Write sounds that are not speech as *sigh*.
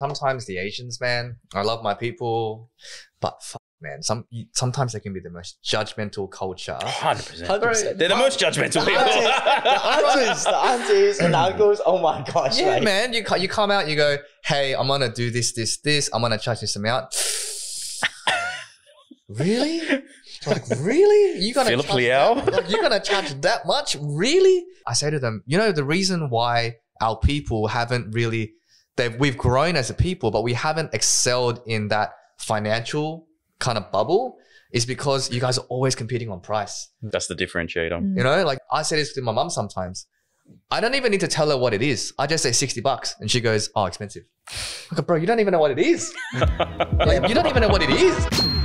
Sometimes the Asians, man, I love my people, but fuck, man, some sometimes they can be the most judgmental culture. Hundred percent. 100%. They're the most judgmental The people. aunties, the *laughs* aunties and mm. uncles. Oh my gosh, Yeah, mate. man, you you come out, you go, hey, I'm gonna do this, this, this. I'm gonna charge this amount. really? Like really? You gonna Phillip charge Liao. that- like, you're gonna charge that much? Really? I say to them, you know, the reason why our people haven't really, they've we've grown as a people, but we haven't excelled in that financial kind of bubble, is because you guys are always competing on price. That's the differentiator. Mm. You know, like I say this to my mum sometimes. I don't even need to tell her what it is. I just say 60 bucks and she goes, oh, expensive. I go, bro, you don't even know what it is. *laughs* like, you don't even know what it is.